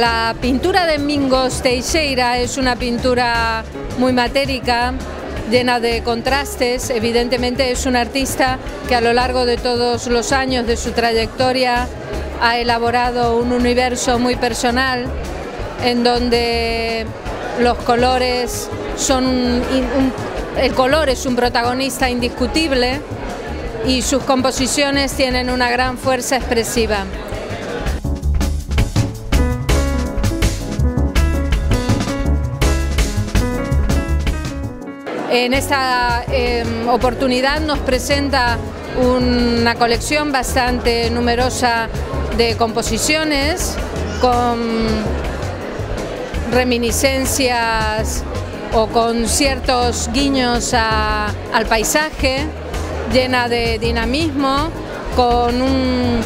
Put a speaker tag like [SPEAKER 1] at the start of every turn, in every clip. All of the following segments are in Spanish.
[SPEAKER 1] La pintura de Mingos Teixeira es una pintura muy matérica, llena de contrastes. Evidentemente es un artista que a lo largo de todos los años de su trayectoria ha elaborado un universo muy personal en donde los colores son el color es un protagonista indiscutible y sus composiciones tienen una gran fuerza expresiva. En esta em, oportunidad nos presenta una colección bastante numerosa de composiciones con reminiscencias o con ciertos guiños al paisaje, llena de dinamismo, con un,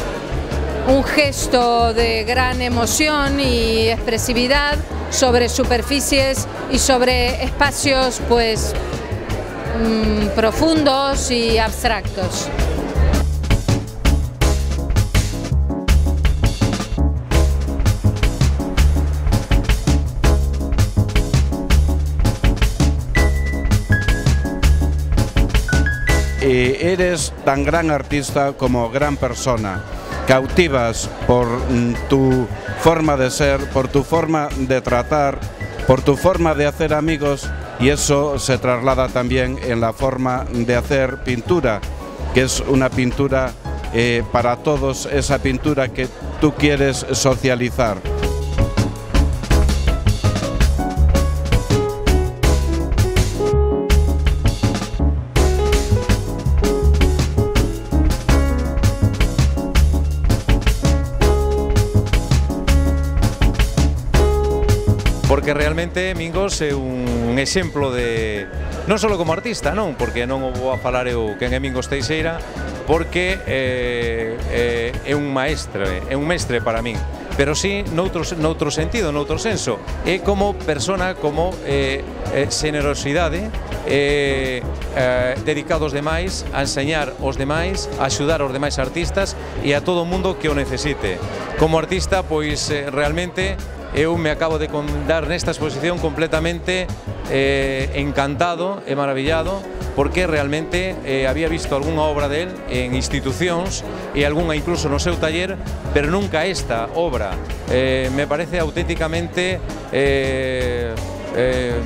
[SPEAKER 1] un gesto de gran emoción y expresividad sobre superficies y sobre espacios pues Mm, profundos y abstractos.
[SPEAKER 2] eres tan gran artista como gran persona. Cautivas por mm, tu forma de ser, por tu forma de tratar, por tu forma de hacer amigos y eso se traslada también en la forma de hacer pintura, que es una pintura eh, para todos, esa pintura que tú quieres socializar.
[SPEAKER 3] porque realmente Mingos é un exemplo de non só como artista, non, porque non o vou a falar eu quen é Mingos Teixeira, porque eh, eh, é un maestre, é un mestre para min, pero sí noutro, noutro sentido, noutro senso, é como persona, como eh, eh, eh, eh, dedicado aos demais, a enseñar os demais, a axudar os demais artistas e a todo o mundo que o necesite. Como artista, pois eh, realmente eu me acabo de dar nesta exposición completamente eh, encantado e maravillado porque realmente eh, había visto algunha obra del en institucións e algunha incluso no seu taller, pero nunca esta obra. Eh, me parece auténticamente eh, eh,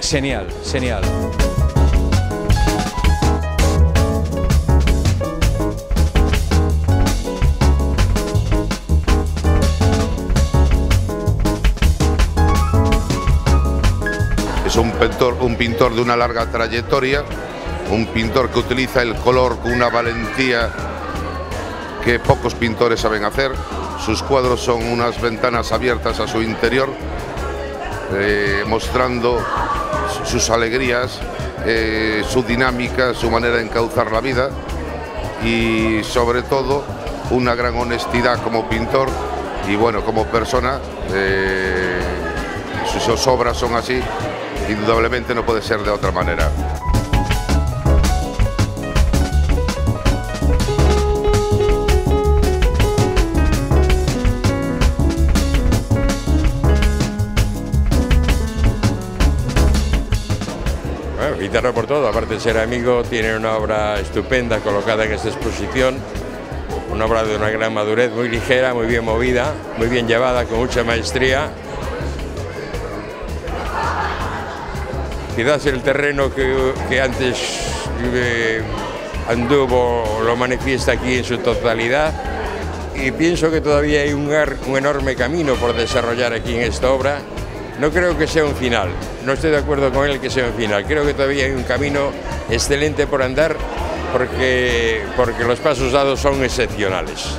[SPEAKER 3] genial, genial.
[SPEAKER 4] Es un pintor, de una larga trayectoria, un pintor que utiliza el color con una valentía que pocos pintores saben hacer. Sus cuadros son unas ventanas abiertas a su interior, eh, mostrando sus alegrías, eh, su dinámica, su manera de encauzar la vida y sobre todo una gran honestidad como pintor y bueno, como persona. Eh, sus obras son así indudablemente no puede ser de otra manera.
[SPEAKER 5] Bueno, por todo, aparte de ser amigo, tiene una obra estupenda colocada en esta exposición, una obra de una gran madurez, muy ligera, muy bien movida, muy bien llevada, con mucha maestría quizás el terreno que, antes eh, anduvo lo manifiesta aquí en su totalidad y pienso que todavía hay un, un enorme camino por desarrollar aquí en esta obra. No creo que sea un final, no estoy de acuerdo con él que sea un final, creo que todavía hay un camino excelente por andar porque, porque los pasos dados son excepcionales.